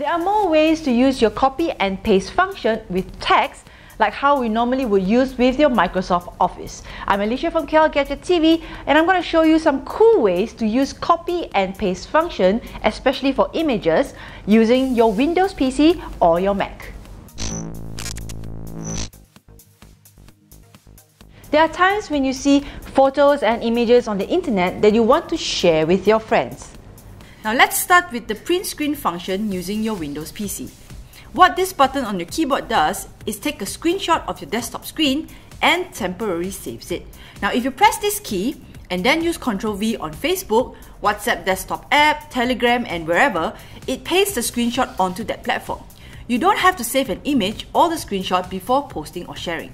There are more ways to use your copy and paste function with text like how we normally would use with your Microsoft Office. I'm Alicia from KL Gadget TV and I'm going to show you some cool ways to use copy and paste function, especially for images, using your Windows PC or your Mac. There are times when you see photos and images on the internet that you want to share with your friends. Now let's start with the print screen function using your Windows PC. What this button on your keyboard does is take a screenshot of your desktop screen and temporarily saves it. Now if you press this key and then use Ctrl V on Facebook, WhatsApp desktop app, Telegram and wherever, it pastes the screenshot onto that platform. You don't have to save an image or the screenshot before posting or sharing.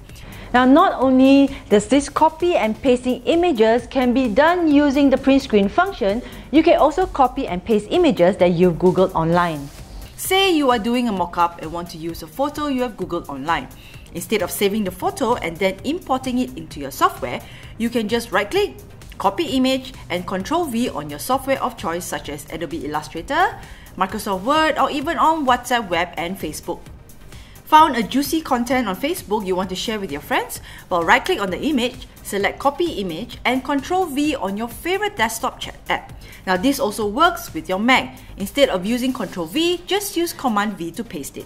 Now not only does this copy and pasting images can be done using the print screen function, you can also copy and paste images that you've googled online. Say you are doing a mockup and want to use a photo you have googled online. Instead of saving the photo and then importing it into your software, you can just right click, copy image and Ctrl V on your software of choice such as Adobe Illustrator, Microsoft Word or even on WhatsApp web and Facebook. Found a juicy content on Facebook you want to share with your friends? Well, right click on the image, select copy image and Ctrl V on your favorite desktop chat app. Now this also works with your Mac. Instead of using Ctrl V, just use Command V to paste it.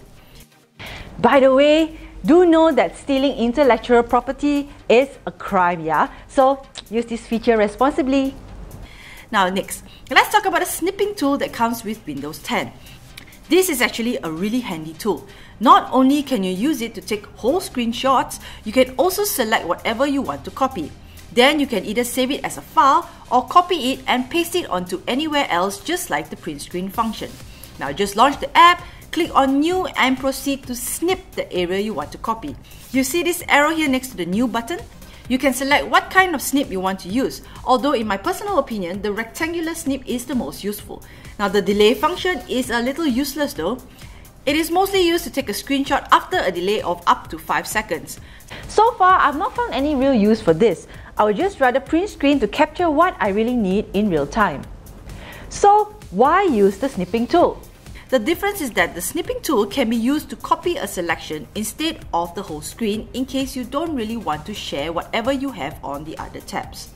By the way, do know that stealing intellectual property is a crime, yeah? So use this feature responsibly. Now next, let's talk about a snipping tool that comes with Windows 10. This is actually a really handy tool. Not only can you use it to take whole screenshots, you can also select whatever you want to copy. Then you can either save it as a file or copy it and paste it onto anywhere else just like the print screen function. Now just launch the app, click on new and proceed to snip the area you want to copy. You see this arrow here next to the new button? You can select what kind of snip you want to use, although in my personal opinion, the rectangular snip is the most useful. Now the delay function is a little useless though. It is mostly used to take a screenshot after a delay of up to 5 seconds. So far, I've not found any real use for this. I would just rather print screen to capture what I really need in real time. So, why use the snipping tool? The difference is that the snipping tool can be used to copy a selection instead of the whole screen in case you don't really want to share whatever you have on the other tabs.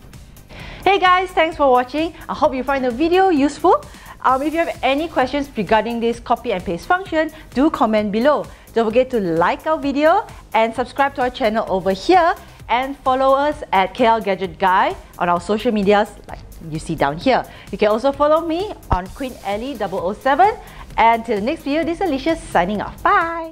Hey guys, thanks for watching. I hope you find the video useful. Um, if you have any questions regarding this copy and paste function, do comment below. Don't forget to like our video and subscribe to our channel over here and follow us at KL Gadget Guy on our social medias like you see down here. You can also follow me on Queen Ellie 007 and till the next video, this is Alicia signing off. Bye!